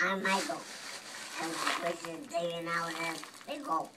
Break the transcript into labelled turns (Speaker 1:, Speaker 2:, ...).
Speaker 1: I'm Michael. And my question is David and I would have big goal.